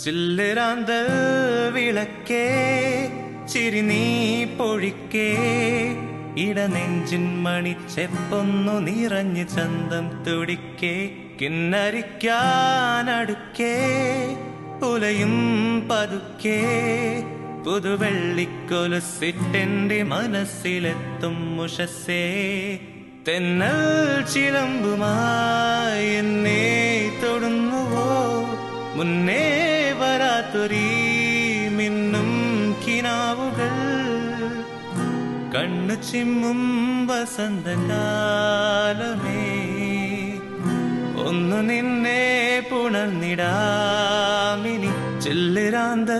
ചില്ലിരാന്ത വിളക്കേ ചിരി നീ പൊഴിക്കേ. ഇടനെഞ്ചിൻ മണിച്ചെപ്പൊന്നു നിറഞ്ഞ് ചന്തം തുടിക്കേ. കിന്നരിക്കാനടുക്കേ ഉലയും പതുക്കേ. പുതുവെള്ളിക്കൊലുസിട്ടെന്റെ മനസ്സിലെത്തും മുഷസേ തെന്നൽ ചിലമ്പുമായി എന്നെ തൊടുന്നുവോ? മുന്നേ വരാത്തൊരീ മിന്നും കിനാവുകൾ. കണ്ണു ചിമ്മും വസന്തകാലമേ. ഒന്നു നിന്നെ പുണർന്നിടാമിനി ചെല്ലിരാന്ത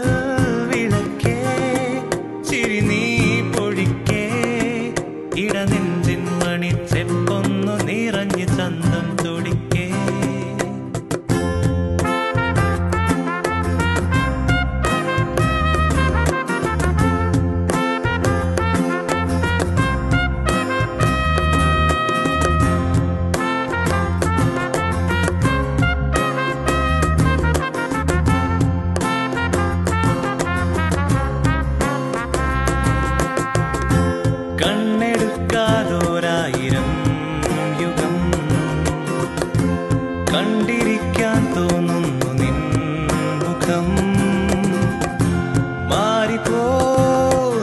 കണ്ടിരിക്കാൻ തോന്നുന്നു നിൻ മുഖം മാറിപ്പോ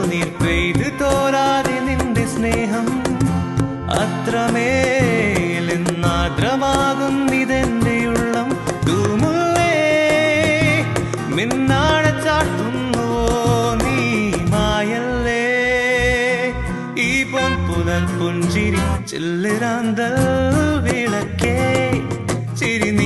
നീർ പെയ്ത് തോരാതെ നിന്റെ സ്നേഹം. അത്രമേലെന്നാദ്രമാകും ഇതെന്റെ ഉള്ളം. തൂമുള്ളേ മിന്നാടെ നീ മായല്ലേ? ഈ പൊൻ പുനൽ പുഞ്ചിരി ചില്ലിരാന്തൽ വിളക്കേ. ചിരി